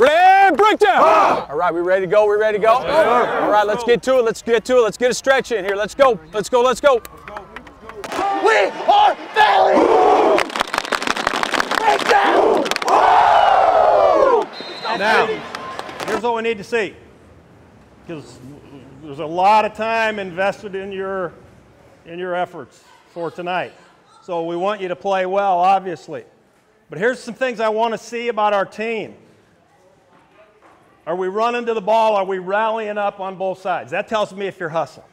Ready, breakdown. Ah! All right, we ready to go? We ready to go? All right, let's get to it. Let's get to it. Let's get a stretch in here. Let's go. Let's go. Let's go. We are Valley! Breakdown! Now, here's what we need to see. Because there's a lot of time invested in your, in your efforts for tonight. So we want you to play well, obviously. But here's some things I want to see about our team. Are we running to the ball? Are we rallying up on both sides? That tells me if you're hustling.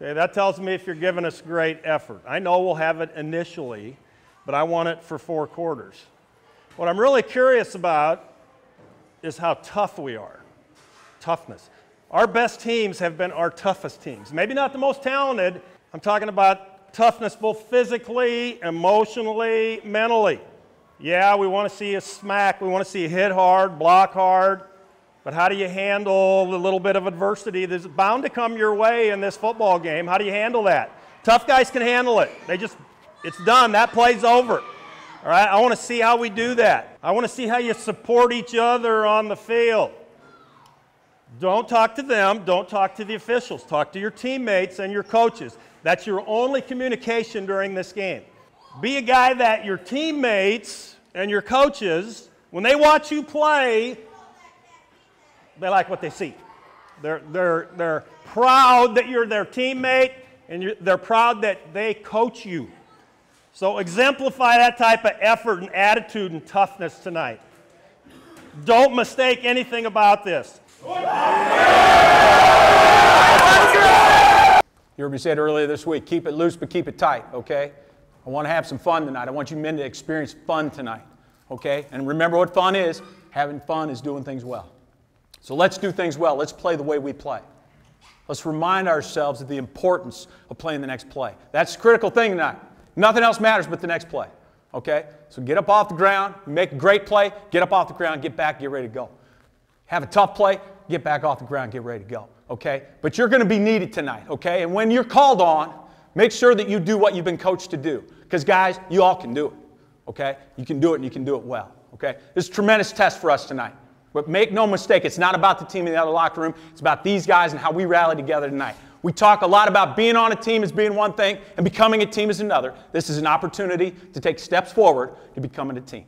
Okay, that tells me if you're giving us great effort. I know we'll have it initially, but I want it for four quarters. What I'm really curious about is how tough we are. Toughness. Our best teams have been our toughest teams. Maybe not the most talented. I'm talking about toughness both physically, emotionally, mentally. Yeah, we want to see you smack. We want to see you hit hard, block hard. But how do you handle the little bit of adversity that's bound to come your way in this football game? How do you handle that? Tough guys can handle it. They just, it's done. That play's over. All right, I want to see how we do that. I want to see how you support each other on the field. Don't talk to them, don't talk to the officials. Talk to your teammates and your coaches. That's your only communication during this game. Be a guy that your teammates and your coaches, when they watch you play, they like what they see. They're, they're, they're proud that you're their teammate and they're proud that they coach you. So exemplify that type of effort and attitude and toughness tonight. Don't mistake anything about this. You heard me say it earlier this week. Keep it loose, but keep it tight, okay? I want to have some fun tonight. I want you men to experience fun tonight, okay? And remember what fun is. Having fun is doing things well. So let's do things well. Let's play the way we play. Let's remind ourselves of the importance of playing the next play. That's a critical thing tonight. Nothing else matters but the next play. Okay? So get up off the ground, make a great play, get up off the ground, get back, get ready to go. Have a tough play, get back off the ground, get ready to go. Okay? But you're going to be needed tonight. Okay? And when you're called on, make sure that you do what you've been coached to do. Because, guys, you all can do it. Okay? You can do it and you can do it well. Okay? This is a tremendous test for us tonight. But make no mistake, it's not about the team in the other locker room. It's about these guys and how we rally together tonight. We talk a lot about being on a team as being one thing and becoming a team as another. This is an opportunity to take steps forward to becoming a team.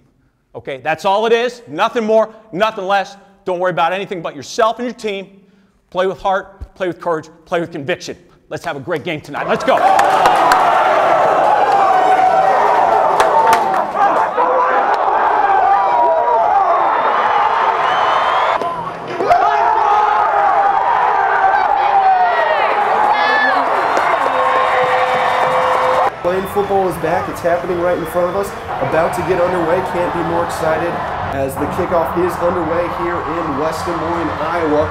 Okay, that's all it is. Nothing more, nothing less. Don't worry about anything but yourself and your team. Play with heart, play with courage, play with conviction. Let's have a great game tonight. Let's go. Playing football is back. It's happening right in front of us. About to get underway. Can't be more excited as the kickoff is underway here in West Des Moines, Iowa.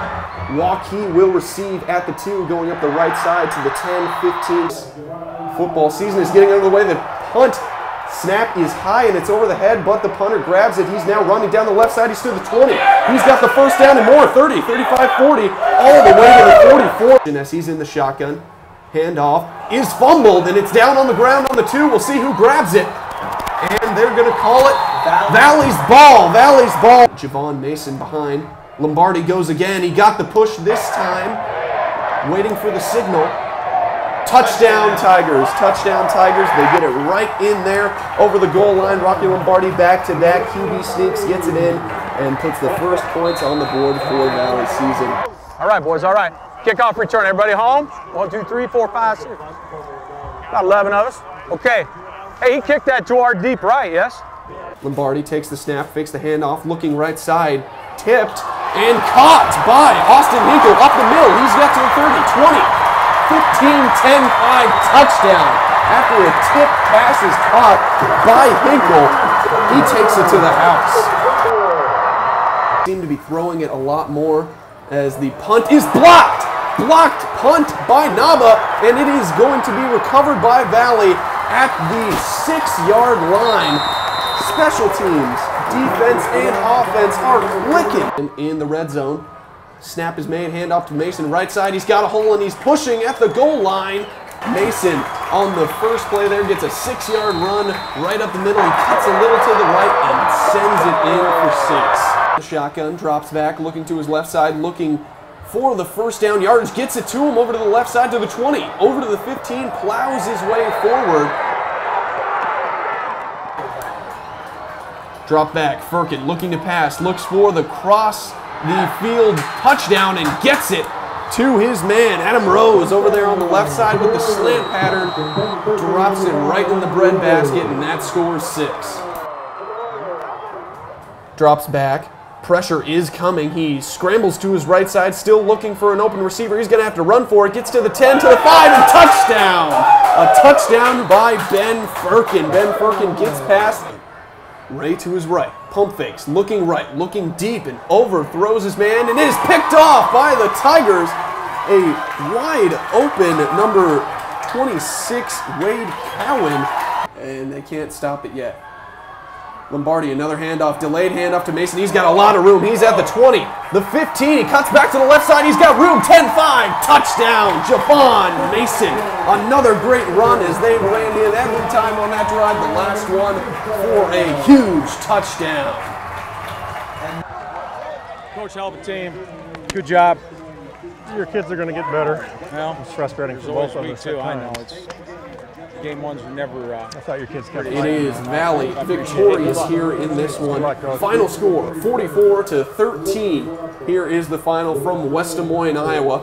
Waukee will receive at the 2, going up the right side to the 10 15. Football season is getting underway. The punt snap is high and it's over the head, but the punter grabs it. He's now running down the left side. He's to the 20. He's got the first down and more 30, 35, 40, all the way to the 44. And As he's in the shotgun. Handoff is fumbled and it's down on the ground on the two. We'll see who grabs it. And they're going to call it Valley's ball. Valley's ball. Javon Mason behind. Lombardi goes again. He got the push this time. Waiting for the signal. Touchdown Tigers. Touchdown Tigers. They get it right in there over the goal line. Rocky Lombardi back to back. QB sneaks, gets it in, and puts the first points on the board for Valley season. All right, boys, all right. Kickoff return. Everybody home? One, two, three, four, five, six. About 11 of us. Okay. Hey, he kicked that to our deep right, yes? Lombardi takes the snap, fakes the handoff, looking right side, tipped, and caught by Austin Hinkle up the middle. He's got to the 30, 20, 15, 10, 5, touchdown. After a tip pass is caught by Hinkle, he takes it to the house. Seem to be throwing it a lot more as the punt is blocked. Blocked punt by Nava, and it is going to be recovered by Valley at the six-yard line. Special teams, defense and offense are clicking in the red zone. Snap is made, hand off to Mason, right side. He's got a hole and he's pushing at the goal line. Mason on the first play there, gets a six yard run right up the middle. He cuts a little to the right and sends it in for six. The shotgun drops back, looking to his left side, looking for the first down yardage. Gets it to him over to the left side to the 20, over to the 15, plows his way forward. Drop back, Firkin looking to pass, looks for the cross the field touchdown and gets it to his man, Adam Rose, over there on the left side with the slant pattern. Drops it right in the breadbasket, and that scores six. Drops back. Pressure is coming. He scrambles to his right side, still looking for an open receiver. He's going to have to run for it. Gets to the 10, to the 5, and touchdown! A touchdown by Ben Firkin. Ben Firkin gets past Ray to his right, pump fakes, looking right, looking deep, and overthrows his man, and it is picked off by the Tigers. A wide open number 26, Wade Cowan, and they can't stop it yet. Lombardi, another handoff, delayed handoff to Mason. He's got a lot of room. He's at the 20, the 15. He cuts back to the left side. He's got room. 10 5. Touchdown. Javon Mason. Another great run as they ran in every time on that drive. The last one for a huge touchdown. Coach, help the team. Good job. Your kids are going to get better. Well, It's frustrating for always both of me us. too. I know it's game ones are never. Uh, I thought your kids kept it It is Valley victorious here in this one. Final score 44 to 13. Here is the final from West Des Moines, Iowa.